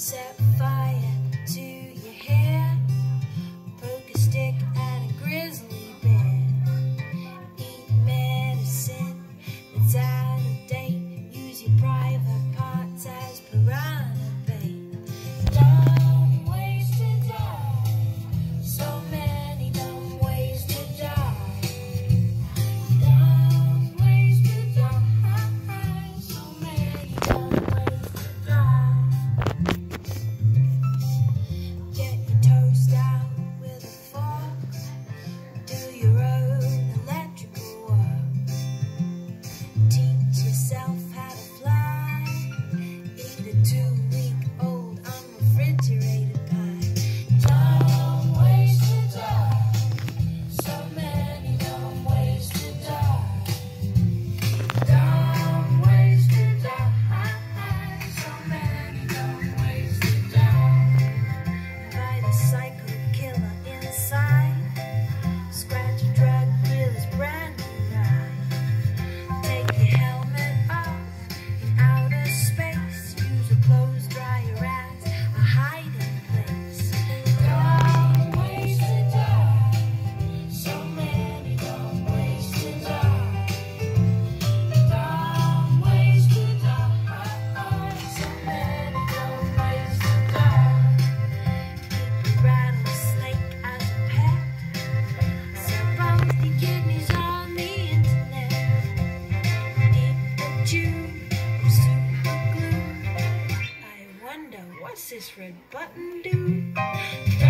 myself. This red button do?